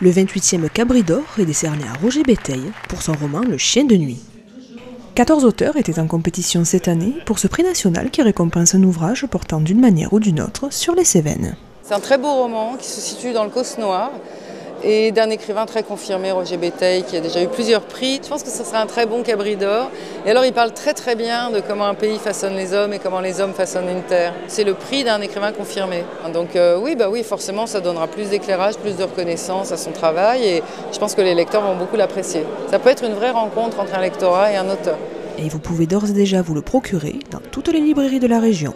Le 28e Cabri d'Or est décerné à Roger Béteille pour son roman Le Chien de nuit. 14 auteurs étaient en compétition cette année pour ce prix national qui récompense un ouvrage portant d'une manière ou d'une autre sur les Cévennes. C'est un très beau roman qui se situe dans le Causse Noir et d'un écrivain très confirmé, Roger Béteille, qui a déjà eu plusieurs prix. Je pense que ce serait un très bon cabri d'or. Et alors il parle très très bien de comment un pays façonne les hommes et comment les hommes façonnent une terre. C'est le prix d'un écrivain confirmé. Donc euh, oui, bah oui, forcément ça donnera plus d'éclairage, plus de reconnaissance à son travail et je pense que les lecteurs vont beaucoup l'apprécier. Ça peut être une vraie rencontre entre un lectorat et un auteur. Et vous pouvez d'ores et déjà vous le procurer dans toutes les librairies de la région.